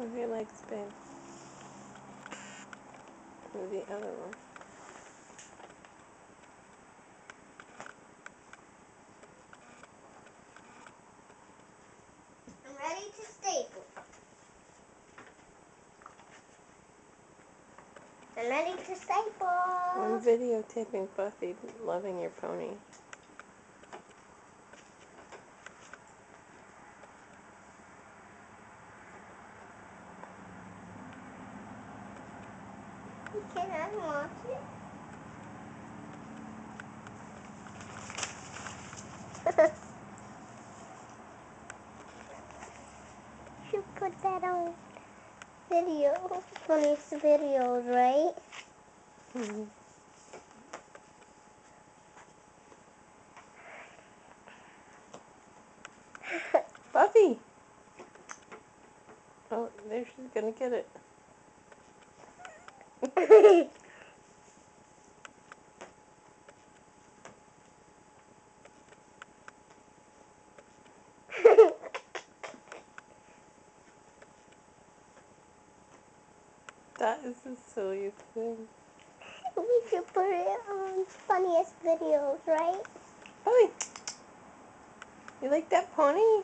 Move your legs, babe. Move the other one. I'm ready to staple. I'm ready to staple. I'm videotaping Buffy loving your pony. Can I watch it? Should put that on video. Funniest videos, right? Buffy! Oh, there she's gonna get it. That is the silliest thing. we should put it on funniest videos, right? Buffy! You like that pony?